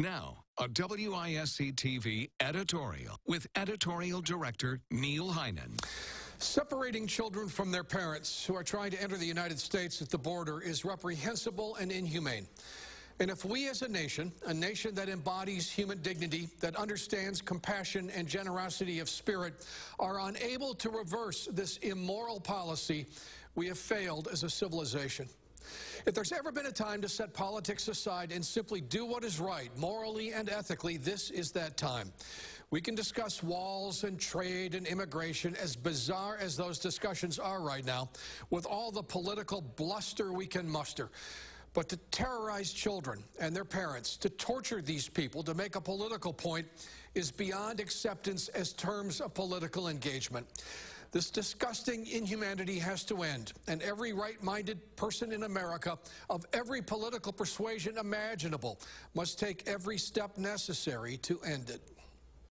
Now, a WISC TV editorial with editorial director Neil Heinen. Separating children from their parents who are trying to enter the United States at the border is reprehensible and inhumane. And if we as a nation, a nation that embodies human dignity, that understands compassion and generosity of spirit, are unable to reverse this immoral policy, we have failed as a civilization. If there's ever been a time to set politics aside and simply do what is right, morally and ethically, this is that time. We can discuss walls and trade and immigration, as bizarre as those discussions are right now, with all the political bluster we can muster. But to terrorize children and their parents, to torture these people, to make a political point, is beyond acceptance as terms of political engagement. This disgusting inhumanity has to end, and every right-minded person in America of every political persuasion imaginable must take every step necessary to end it.